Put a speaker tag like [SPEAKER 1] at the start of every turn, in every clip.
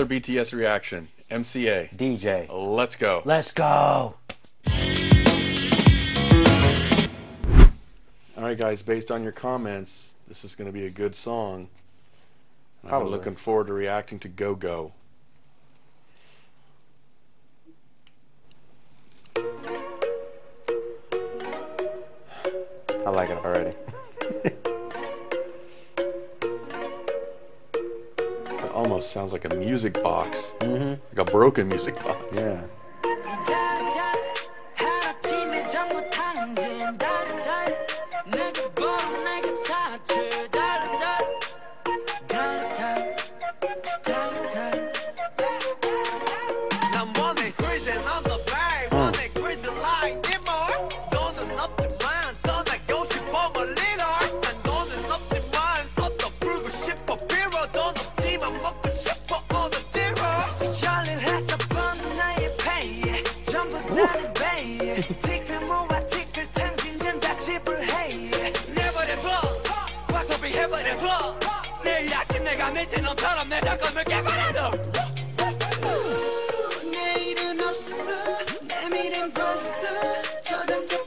[SPEAKER 1] another BTS reaction. MCA.
[SPEAKER 2] DJ.
[SPEAKER 1] Let's go.
[SPEAKER 2] Let's go.
[SPEAKER 1] All right, guys, based on your comments, this is going to be a good song.
[SPEAKER 2] Probably.
[SPEAKER 1] I'm looking forward to reacting to Go Go.
[SPEAKER 2] I like it already.
[SPEAKER 1] almost sounds like a music box,
[SPEAKER 2] mm -hmm.
[SPEAKER 1] like a broken music box.
[SPEAKER 2] Yeah.
[SPEAKER 3] 자꾸 물게 바라도. 내일은
[SPEAKER 4] 없어.
[SPEAKER 3] 내일은 벌써.
[SPEAKER 1] 저런 척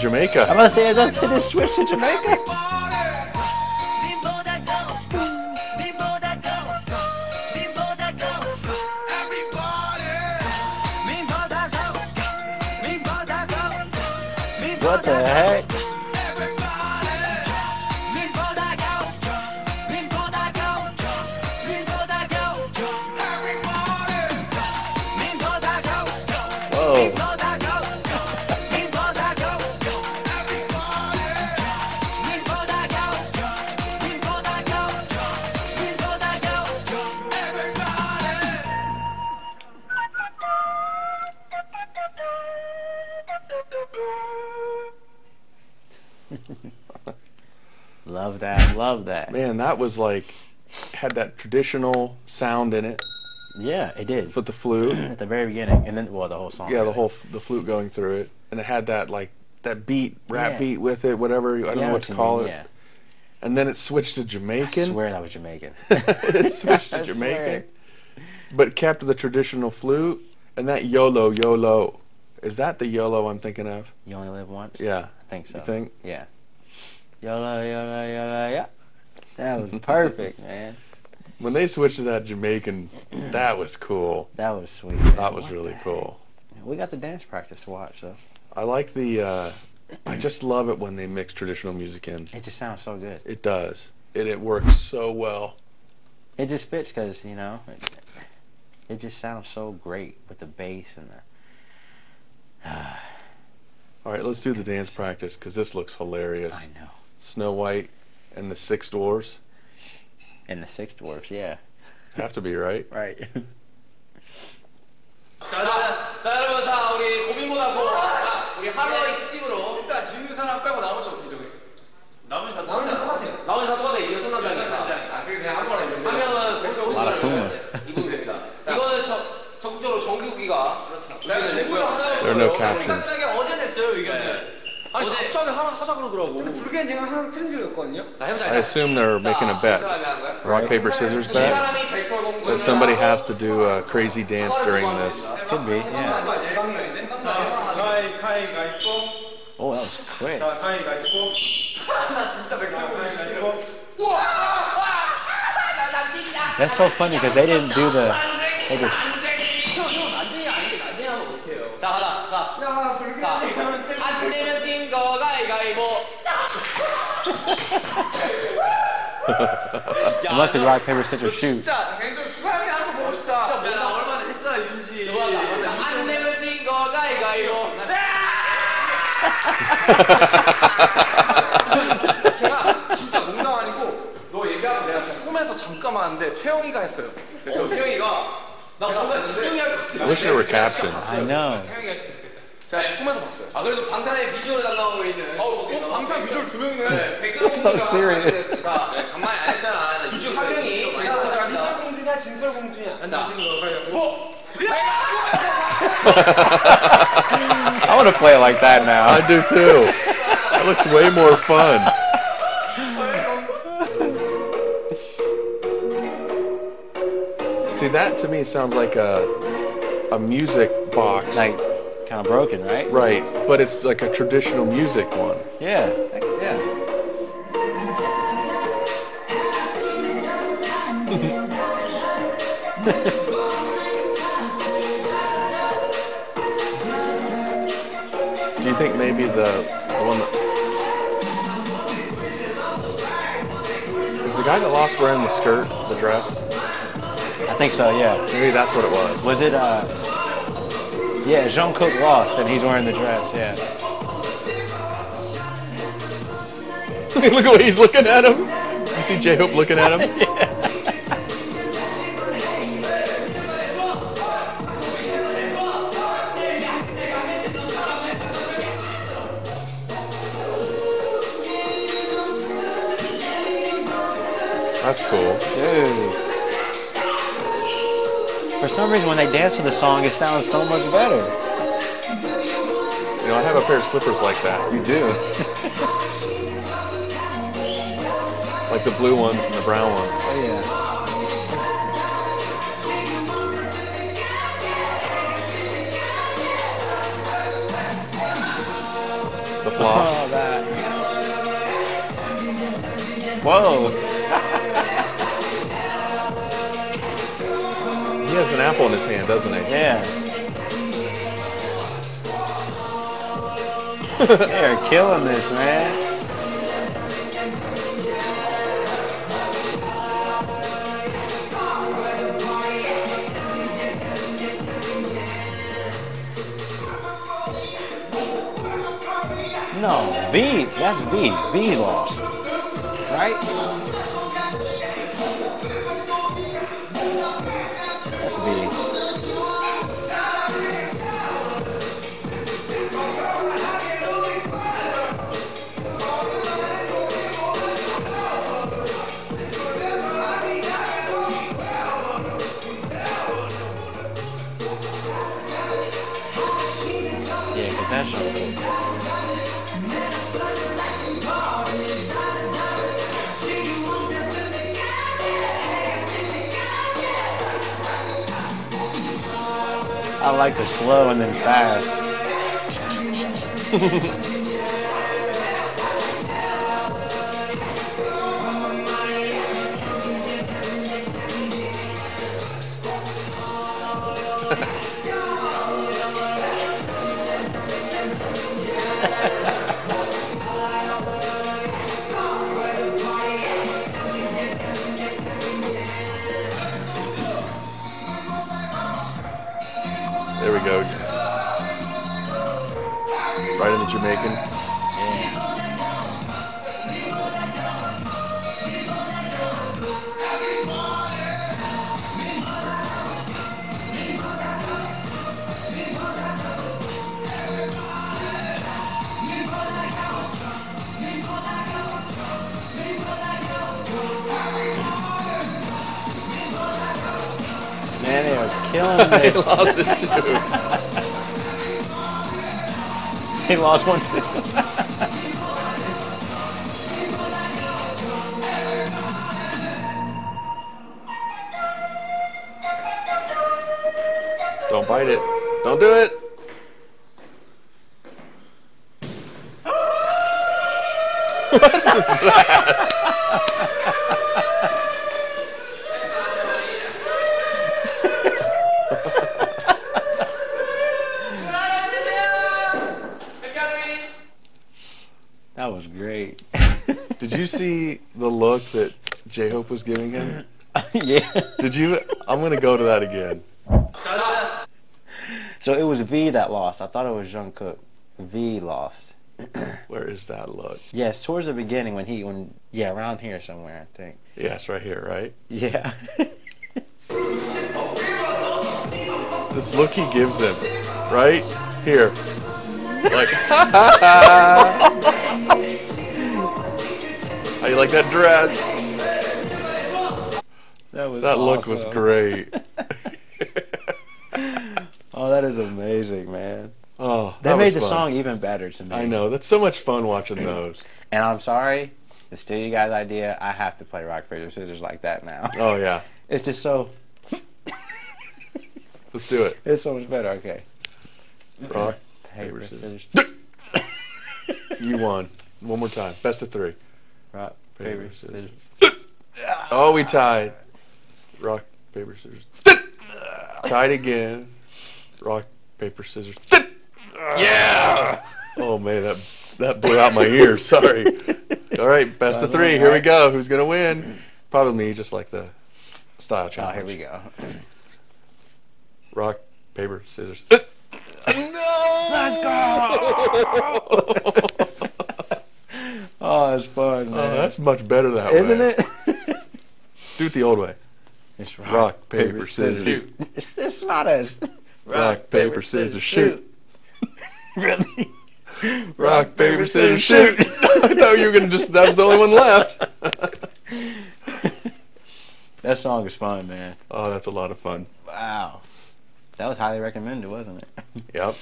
[SPEAKER 1] Jamaica.
[SPEAKER 2] I'm gonna say I just hit a switch to Jamaica. what the heck? love that.
[SPEAKER 1] Man, that was like, had that traditional sound in it.
[SPEAKER 2] Yeah, it did.
[SPEAKER 1] With the flute.
[SPEAKER 2] At the very beginning. And then, well, the whole song.
[SPEAKER 1] Yeah,
[SPEAKER 2] really.
[SPEAKER 1] the whole, the flute going through it. And it had that like, that beat, rap
[SPEAKER 2] yeah.
[SPEAKER 1] beat with it, whatever, I don't
[SPEAKER 2] yeah,
[SPEAKER 1] know what to call
[SPEAKER 2] mean,
[SPEAKER 1] it.
[SPEAKER 2] Yeah.
[SPEAKER 1] And then it switched to Jamaican.
[SPEAKER 2] I swear that was Jamaican.
[SPEAKER 1] it switched to Jamaican. But kept the traditional flute. And that YOLO, YOLO. Is that the YOLO I'm thinking of?
[SPEAKER 2] You only live once?
[SPEAKER 1] Yeah.
[SPEAKER 2] I think so.
[SPEAKER 1] You think?
[SPEAKER 2] Yeah. Yola, yola, yola, yeah. That was perfect, man.
[SPEAKER 1] When they switched to that Jamaican, that was cool.
[SPEAKER 2] That was sweet. Man.
[SPEAKER 1] That was
[SPEAKER 2] what
[SPEAKER 1] really cool.
[SPEAKER 2] We got the dance practice to watch, though.
[SPEAKER 1] I like the. Uh,
[SPEAKER 5] I just love it when they mix traditional music in.
[SPEAKER 2] It just sounds so good.
[SPEAKER 5] It does. It it works so well.
[SPEAKER 2] It just fits because you know, it, it, just sounds so great with the bass and the.
[SPEAKER 5] Uh, All right, let's do the dance practice because this looks hilarious.
[SPEAKER 2] I know.
[SPEAKER 5] Snow White and the Six Dwarfs
[SPEAKER 2] And the Six Dwarfs, yeah.
[SPEAKER 5] have to be right.
[SPEAKER 2] Right.
[SPEAKER 6] 자, 자, 자 여러분 자 우리 고민보다고 우리 하루의 특집으로 일단 지는 사람 빼고 나머지 어떻게 정해? 나머지 다 똑같아. 나머지 다 똑같아. 이거 손난장이니까. 아 그래 그냥 한 번에 한 명은 백설 오시면 입으면 됩니다. 이거는 저 적극적으로 정규기가 의견을 내고요.
[SPEAKER 5] There are no captions.
[SPEAKER 6] 어제 냈어요 의견을. 아니 어제 갑자기 하나 하자 그러더라고.
[SPEAKER 7] 불교는 제가 항상 틀린 적이 없거든요.
[SPEAKER 6] 나 해보자.
[SPEAKER 5] I assume they're making a bet. Rock paper scissors bet. That somebody has to do a crazy dance during this.
[SPEAKER 2] Could be, yeah.
[SPEAKER 7] 가위 가위가 있고,
[SPEAKER 2] Oh, that was quick.
[SPEAKER 7] 자 가위가 있고, 진짜 백설공주
[SPEAKER 2] That's so funny because they didn't do the. They just,
[SPEAKER 6] 자 가자. 자.
[SPEAKER 7] 야 불교는 틀린
[SPEAKER 6] 안 내면 진거 가위가위보.
[SPEAKER 2] unless it's rock paper scissors shoot.
[SPEAKER 6] 진짜 개인적으로 수강이 하는 거 보고 싶다. 진짜 내가 얼마나 했잖아 윤지. 안 내면 진거 가위가위보.
[SPEAKER 8] 제가 진짜 농담 아니고 너 얘기하고 내가 진짜 꿈에서 잠깐 왔는데 태영이가 했어요.
[SPEAKER 6] 어, 태영이가 나 뭔가 집중이 할것 같아.
[SPEAKER 5] I wish there were captions.
[SPEAKER 2] I know.
[SPEAKER 8] 제가 꿈에서 봤어요.
[SPEAKER 6] 아 그래도 방탄의 비주얼에 담당하고 있는.
[SPEAKER 8] 어, 방탄 비주얼 두 명이네.
[SPEAKER 2] So serious.
[SPEAKER 6] 자, 간만에 안 했잖아. 이중 한 명이 방송을 합니다.
[SPEAKER 7] 백설공주냐 진설공주냐.
[SPEAKER 8] 앉으시는 거 가위바위보.
[SPEAKER 2] I want to play it like that now.
[SPEAKER 5] I do too. That looks way more fun. See, that to me sounds like a a music box.
[SPEAKER 2] Like, kind of broken, right?
[SPEAKER 5] right, but it's like a traditional music one.
[SPEAKER 2] Yeah. Yeah.
[SPEAKER 5] Do you think maybe the, the one that is the guy that lost wearing the skirt, the dress?
[SPEAKER 2] I think so, yeah.
[SPEAKER 5] Maybe that's what it was.
[SPEAKER 2] Was it, uh. Yeah, Jungkook lost and he's wearing the dress, yeah.
[SPEAKER 5] Look at what he's looking at him. You see J Hope looking at him? That's cool.
[SPEAKER 2] Dude. For some reason, when they dance to the song, it sounds so much better.
[SPEAKER 5] You know, I have a pair of slippers like that.
[SPEAKER 2] You do.
[SPEAKER 5] Like the blue ones and the brown ones.
[SPEAKER 2] Oh, yeah.
[SPEAKER 5] The floss.
[SPEAKER 2] Oh, that. Whoa.
[SPEAKER 5] Has an apple in his hand, doesn't he?
[SPEAKER 2] Yeah. They're killing this, man. No, V. That's V. V lost. Right? I like the slow and then fast. Man, they are killing
[SPEAKER 5] he lost his shoe.
[SPEAKER 2] he lost one too.
[SPEAKER 5] Don't bite it. Don't do it.
[SPEAKER 2] what is That was great.
[SPEAKER 5] Did you see the look that J Hope was giving him?
[SPEAKER 2] yeah.
[SPEAKER 5] Did you? I'm gonna go to that again.
[SPEAKER 2] So it was V that lost. I thought it was Jungkook. V lost.
[SPEAKER 5] Where is that look?
[SPEAKER 2] Yes, towards the beginning when he when yeah around here somewhere I think.
[SPEAKER 5] Yes, right here, right?
[SPEAKER 2] Yeah.
[SPEAKER 5] This look he gives him, right here, like. Like that dress?
[SPEAKER 2] that was
[SPEAKER 5] That look was great.
[SPEAKER 2] Oh, that is amazing, man.
[SPEAKER 5] Oh,
[SPEAKER 2] They
[SPEAKER 5] that
[SPEAKER 2] made the
[SPEAKER 5] fun.
[SPEAKER 2] song even better to me.
[SPEAKER 5] I know. That's so much fun watching those.
[SPEAKER 2] And I'm sorry, it's still you guys' idea. I have to play rock paper scissors like that now.
[SPEAKER 5] Oh yeah,
[SPEAKER 2] It's just so.
[SPEAKER 5] let's do it.
[SPEAKER 2] It's so much better. Okay.
[SPEAKER 5] Rock,
[SPEAKER 2] Paper,
[SPEAKER 5] Paper,
[SPEAKER 2] scissors.
[SPEAKER 5] you won. One more time. Best of three.
[SPEAKER 2] Rock,
[SPEAKER 5] Paper,
[SPEAKER 2] paper,
[SPEAKER 5] scissors.
[SPEAKER 2] scissors.
[SPEAKER 5] Oh, we tied. Rock, paper, scissors. tied again. Rock, paper, scissors. yeah. Oh man, that that blew out my ear. Sorry. All right, best of three. Here we go. Who's gonna win? Probably me, just like the style challenge.
[SPEAKER 2] Oh,
[SPEAKER 5] challenge.
[SPEAKER 2] here we go.
[SPEAKER 5] Rock, paper, scissors.
[SPEAKER 2] Oh, it's fun,
[SPEAKER 5] Oh,
[SPEAKER 2] man.
[SPEAKER 5] that's much better than that
[SPEAKER 2] Isn't
[SPEAKER 5] way.
[SPEAKER 2] it?
[SPEAKER 5] Do it the old way.
[SPEAKER 2] it's
[SPEAKER 5] Rock, paper, scissors, shoot.
[SPEAKER 2] It's, not as.
[SPEAKER 5] Rock, paper, scissors, shoot.
[SPEAKER 2] really?
[SPEAKER 5] Rock, paper, scissors, shoot. I thought you were gonna just. That was the only one left.
[SPEAKER 2] That song is fun, man.
[SPEAKER 5] oh, that's a lot of fun.
[SPEAKER 2] Wow. That was highly recommended, wasn't it?
[SPEAKER 5] Yep.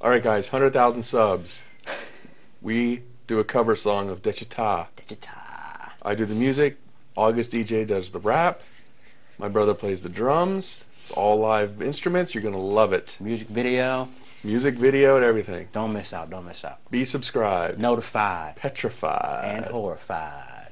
[SPEAKER 5] All right, guys, hundred thousand subs. We do a cover song of Daechwita.
[SPEAKER 2] Guitar.
[SPEAKER 5] I do the music. August DJ does the rap. My brother plays the drums. It's all live instruments. You're gonna love it.
[SPEAKER 2] Music video.
[SPEAKER 5] Music video and everything.
[SPEAKER 2] Don't miss out. Don't miss out.
[SPEAKER 5] Be subscribed.
[SPEAKER 2] Notified
[SPEAKER 5] Petrified.
[SPEAKER 2] and horrified.